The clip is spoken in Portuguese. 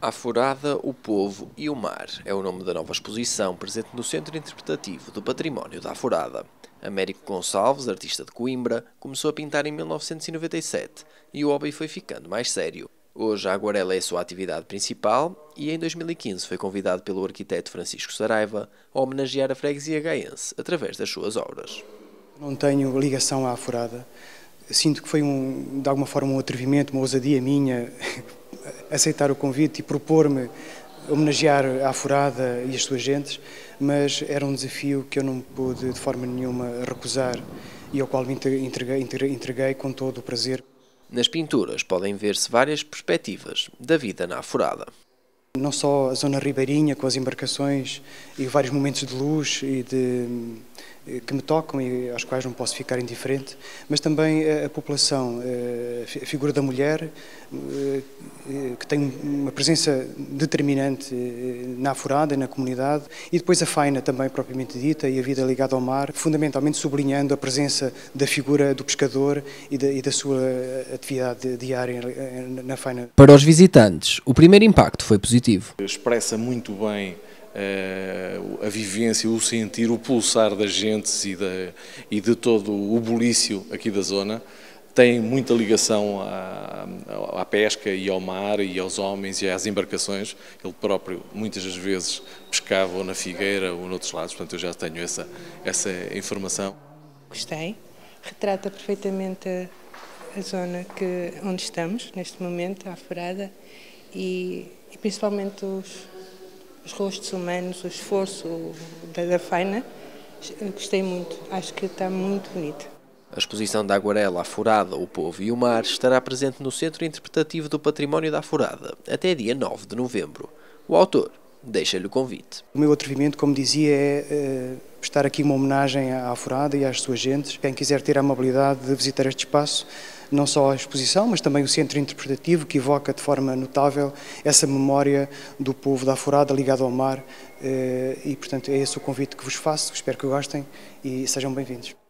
A Furada, o Povo e o Mar é o nome da nova exposição presente no Centro Interpretativo do Património da Furada. Américo Gonçalves, artista de Coimbra, começou a pintar em 1997 e o hobby foi ficando mais sério. Hoje a aguarela é a sua atividade principal e em 2015 foi convidado pelo arquiteto Francisco Saraiva a homenagear a freguesia gaense através das suas obras. Não tenho ligação à Furada. Sinto que foi um, de alguma forma um atrevimento, uma ousadia minha aceitar o convite e propor-me homenagear a Furada e as suas gentes, mas era um desafio que eu não pude de forma nenhuma recusar e ao qual me entreguei, entreguei, com todo o prazer. Nas pinturas podem ver-se várias perspectivas da vida na Furada. Não só a zona ribeirinha com as embarcações e vários momentos de luz e de que me tocam e aos quais não posso ficar indiferente, mas também a, população, eh, a figura da mulher, eh, que tem uma presença determinante na afurada e na comunidade, e depois a faina também propriamente dita e a vida ligada ao mar, fundamentalmente sublinhando a presença da figura do pescador e da, e da sua atividade diária na faina. Para os visitantes, o primeiro impacto foi positivo. Expressa muito bem eh, a vivência, o sentir, o pulsar das gentes e, de, e de todo o bulício aqui da zona tem muita ligação à, à, pesca e ao mar e aos homens e às embarcações. Ele próprio muitas das vezes pescava ou na Figueira ou noutros lados, portanto eu já tenho essa, essa informação. Gostei, retrata perfeitamente a, a zona que, onde estamos neste momento, a Furada, e, e principalmente os, os rostos humanos, o esforço da, da faina. Gostei muito, acho que está muito bonito. A exposição da Aguarela, a Furada, o Povo e o Mar estará presente no Centro Interpretativo do Património da Furada até dia 9 de novembro. O autor deixa-lhe o convite. O meu atrevimento, como dizia, é uh, estar aqui uma homenagem à Furada e às suas gentes. Quem quiser ter a amabilidade de visitar este espaço, não só a exposição, mas também o centro interpretativo, que evoca de forma notável essa memória do povo da Furada ligado ao mar. Uh, e, portanto, é esse o convite que vos faço. Espero que gostem e sejam bem-vindos.